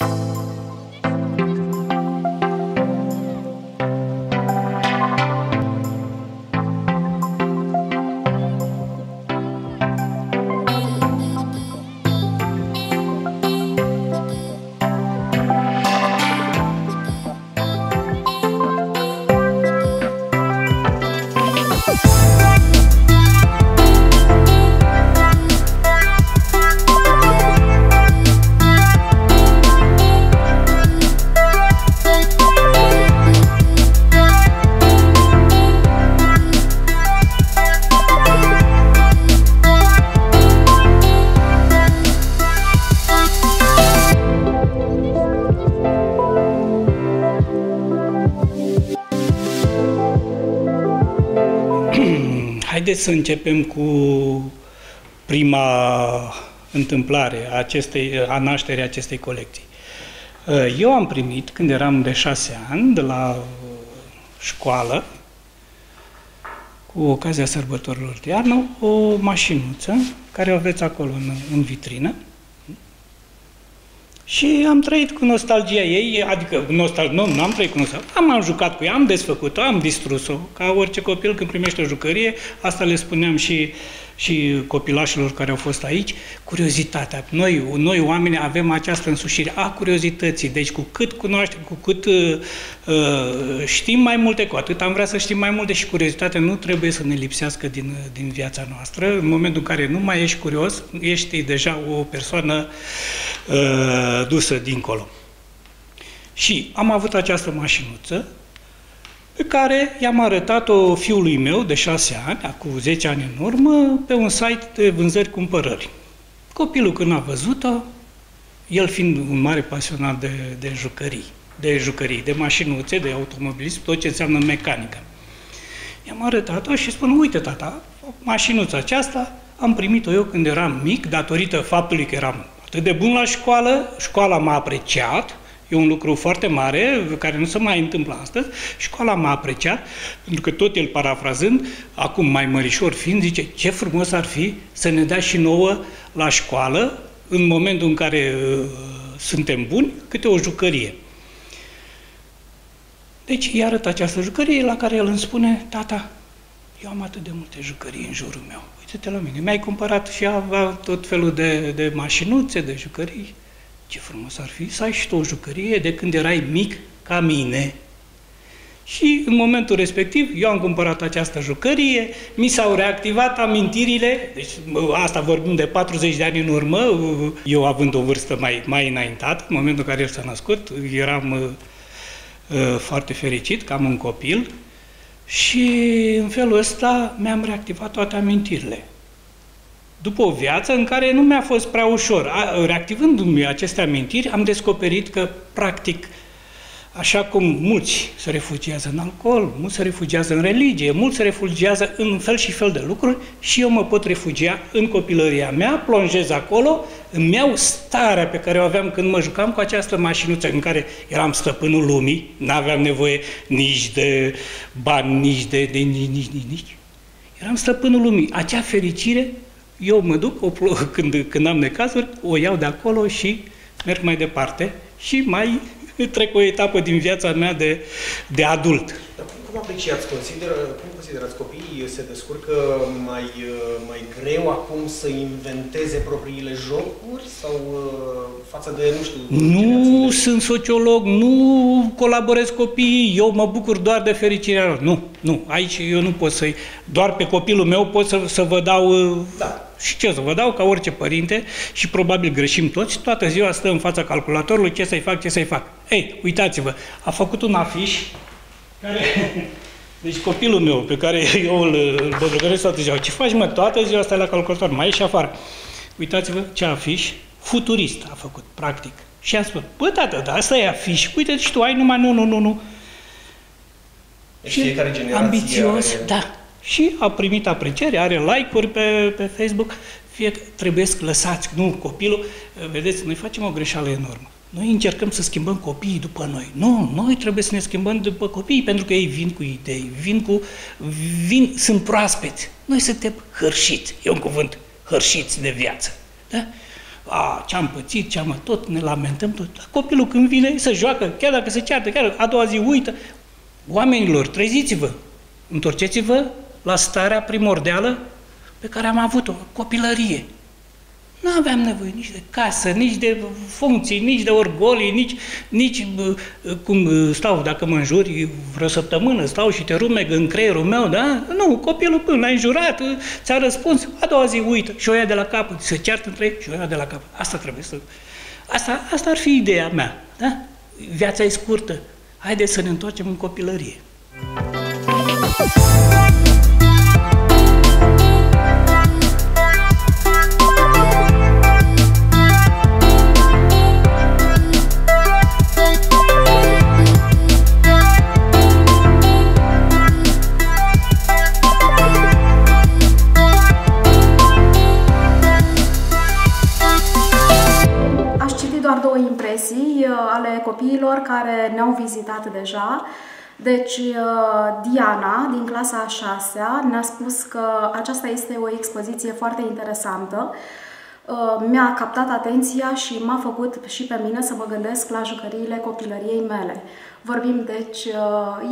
you Haideți să începem cu prima întâmplare a, acestei, a nașterii acestei colecții. Eu am primit, când eram de șase ani, de la școală, cu ocazia sărbătorilor de iarnă, o mașinuță, care o aveți acolo în, în vitrină, și am trăit cu nostalgia ei, adică nostal, nu, nu am trăit cu nostalgia, am, am jucat cu ea, am desfăcut-o, am distrus-o, ca orice copil când primește o jucărie, asta le spuneam și, și copilașilor care au fost aici, curiozitatea. Noi, noi oameni avem această însușire a curiozității, deci cu cât cunoaștem, cu cât uh, uh, știm mai multe, cu atât am vrea să știm mai multe și curiozitatea nu trebuie să ne lipsească din, din viața noastră. În momentul în care nu mai ești curios, ești deja o persoană uh, dusă dincolo. Și am avut această mașinuță pe care i-am arătat-o fiului meu de șase ani, acum 10 ani în urmă, pe un site de vânzări-cumpărări. Copilul când a văzut-o, el fiind un mare pasionat de, de jucării, de jucării, de mașinuțe, de automobilism, tot ce înseamnă mecanică. I-am arătat-o și spun, uite tata, mașinuța aceasta am primit-o eu când eram mic, datorită faptului că eram atât de bun la școală, școala m-a apreciat, E un lucru foarte mare, care nu se mai întâmplă astăzi. Școala m-a apreciat, pentru că tot el parafrazând, acum mai mărișor fiind, zice, ce frumos ar fi să ne dea și nouă la școală, în momentul în care uh, suntem buni, câte o jucărie. Deci îi arăt această jucărie la care el îmi spune, tata, eu am atât de multe jucării în jurul meu. Uite-te la mine. Mi-ai cumpărat și avea tot felul de, de mașinuțe, de jucării. Ce frumos ar fi să ai și tu o jucărie de când erai mic ca mine. Și în momentul respectiv, eu am cumpărat această jucărie, mi s-au reactivat amintirile, deci asta vorbim de 40 de ani în urmă, eu având o vârstă mai, mai înaintată, în momentul în care el s-a născut, eram uh, uh, foarte fericit că am un copil și în felul ăsta mi-am reactivat toate amintirile după o viață în care nu mi-a fost prea ușor. Reactivându-mi aceste amintiri, am descoperit că, practic, așa cum mulți se refugiază în alcool, mulți se refugiază în religie, mulți se refugiază în fel și fel de lucruri și eu mă pot refugia în copilăria mea, plonjez acolo, îmi iau starea pe care o aveam când mă jucam cu această mașinuță în care eram stăpânul lumii, n-aveam nevoie nici de bani, nici de, de nici, nici, nici, nici. Eram stăpânul lumii. Acea fericire eu mă duc, o, când, când am necazuri, o iau de acolo și merg mai departe și mai trec o etapă din viața mea de, de adult. Dar cum apreciați, consideră, cum considerați copiii se descurcă mai, mai greu acum să inventeze propriile jocuri sau uh, față de, nu știu, Nu sunt sociolog, nu colaborez copiii, eu mă bucur doar de fericirea lor. Nu, nu, aici eu nu pot să-i, doar pe copilul meu pot să, să vă dau uh, da și ce să vă dau, ca orice părinte, și probabil greșim toți, toată ziua stă în fața calculatorului, ce să-i fac, ce să-i fac. Ei, uitați-vă, a făcut un afiș care... Deci copilul meu, pe care eu îl, îl bădrăgăresc toată ziua, ce faci mă, toată ziua asta la calculator, mai ieși afară. Uitați-vă ce afiș futurist a făcut, practic. Și am spus, bă, tată, dar asta e afiș, uite și tu ai numai nu, nu, nu, nu. Deci fiecare generație ambițios, are... da, și a primit apreciere, are like-uri pe, pe Facebook, fie trebuie să lăsați, nu, copilul, vedeți, noi facem o greșeală enormă. Noi încercăm să schimbăm copiii după noi. Nu, noi trebuie să ne schimbăm după copii, pentru că ei vin cu idei, vin cu, vin, sunt proaspeți. Noi suntem hărșiți, e un cuvânt, hărșiți de viață. Da? a, ce-am pățit, ce-am tot, ne lamentăm tot. Dar copilul când vine să joacă, chiar dacă se ceartă, chiar a doua zi uită. Oamenilor, treziți-vă, întorceți-vă la starea primordială pe care am avut-o, copilărie. Nu aveam nevoie nici de casă, nici de funcții, nici de orgolii, nici, nici cum stau, dacă mă înjuri vreo săptămână, stau și te rumeg în creierul meu, da? Nu, copilul până l-a înjurat, ți-a răspuns, a doua zi uită și o ia de la capăt, se ceartă între ei și o ia de la capăt. Asta trebuie să... Asta, asta ar fi ideea mea, da? Viața e scurtă, haideți să ne întoarcem în copilărie. impresii uh, ne-au vizitat deja. Deci, uh, Diana, din clasa a 6 ne-a spus că aceasta este o expoziție foarte interesantă. Uh, mi-a captat atenția și m-a făcut și pe mine să mă gândesc la jucăriile copilăriei mele. Vorbim, deci,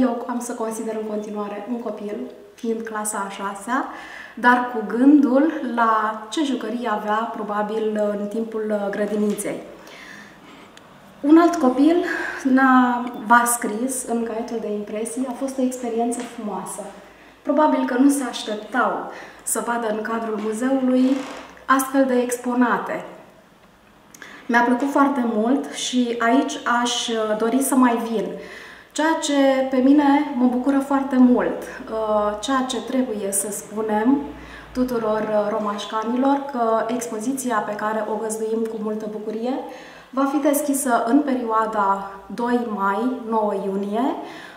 eu am să consider în continuare un copil, fiind clasa a 6 dar cu gândul la ce jucării avea probabil în timpul grădiniței. Un alt copil v-a scris în caietul de impresii, a fost o experiență frumoasă. Probabil că nu se așteptau să vadă în cadrul muzeului astfel de exponate. Mi-a plăcut foarte mult și aici aș dori să mai vin. Ceea ce pe mine mă bucură foarte mult, uh, ceea ce trebuie să spunem tuturor romașcanilor, că expoziția pe care o găzduim cu multă bucurie va fi deschisă în perioada 2 mai-9 iunie.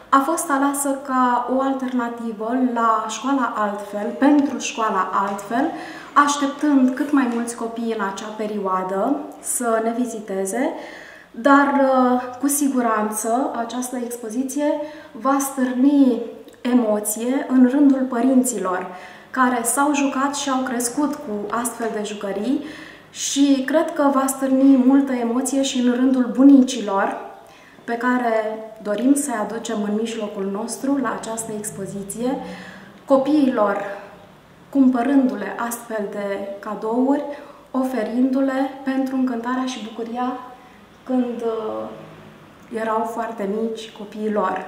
A fost aleasă ca o alternativă la școala altfel, pentru școala altfel, așteptând cât mai mulți copii în acea perioadă să ne viziteze, dar uh, cu siguranță această expoziție va stârni emoție în rândul părinților care s-au jucat și au crescut cu astfel de jucării și cred că va stârni multă emoție și în rândul bunicilor pe care dorim să-i aducem în mijlocul nostru la această expoziție, copiilor cumpărându-le astfel de cadouri, oferindu-le pentru încântarea și bucuria când uh, erau foarte mici copiilor.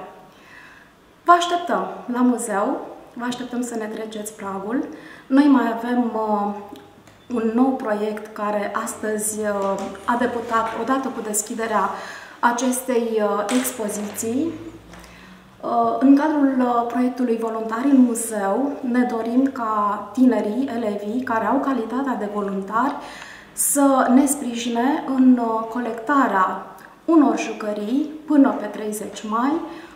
Vă așteptăm la muzeu, vă așteptăm să ne treceți pragul. Noi mai avem uh, un nou proiect care astăzi uh, a debutat odată cu deschiderea acestei uh, expoziții. Uh, în cadrul proiectului Voluntari în Muzeu ne dorim ca tinerii, elevii care au calitatea de voluntari să ne sprijine în colectarea unor jucării până pe 30 mai,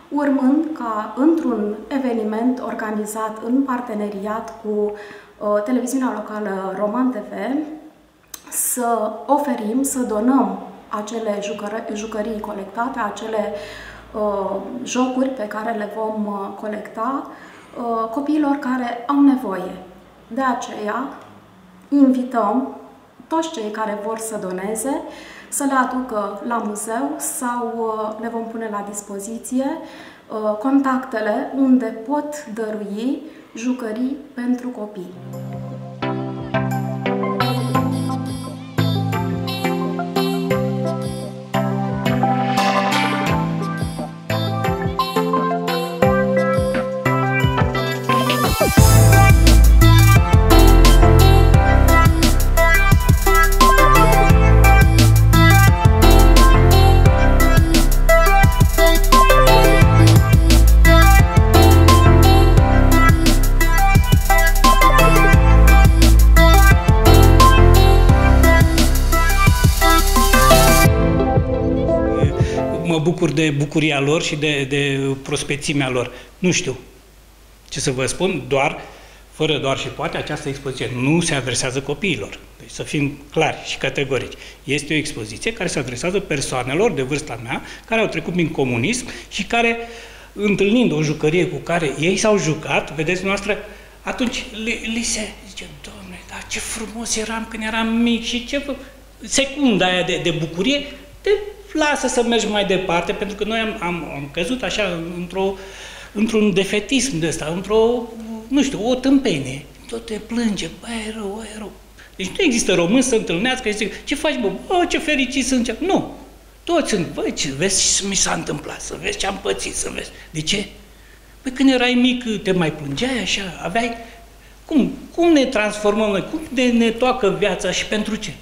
urmând ca într-un eveniment organizat în parteneriat cu televiziunea locală Roman TV să oferim, să donăm acele jucării colectate, acele uh, jocuri pe care le vom uh, colecta uh, copiilor care au nevoie. De aceea invităm toți cei care vor să doneze să le aducă la muzeu sau uh, le vom pune la dispoziție uh, contactele unde pot dărui jucării pentru copii. Bucur de bucuria lor și de, de prospețimea lor. Nu știu ce să vă spun, doar, fără doar și poate, această expoziție nu se adresează copiilor. Deci să fim clari și categorici. Este o expoziție care se adresează persoanelor de vârsta mea, care au trecut prin comunism și care, întâlnind o jucărie cu care ei s-au jucat, vedeți noastră, atunci li, li se zice, Doamne, dar ce frumos eram când eram mic și ce secunda aia de, de bucurie, te lasă să mergi mai departe, pentru că noi am, am, am căzut așa într-o, într-un defetism de ăsta, într-o, nu știu, o tâmpenie. Tot te plânge, bă, e rău, bă, e rău. Deci nu există român să întâlnească și zic, ce faci, bă? Bă, ce fericit sunt. Nu. Toți sunt, băi, ce, vezi ce mi s-a întâmplat, să vezi ce am pățit, să vezi. De ce? Păi când erai mic, te mai plângeai așa, aveai... Cum, cum ne transformăm noi? Cum ne, ne toacă viața și pentru ce?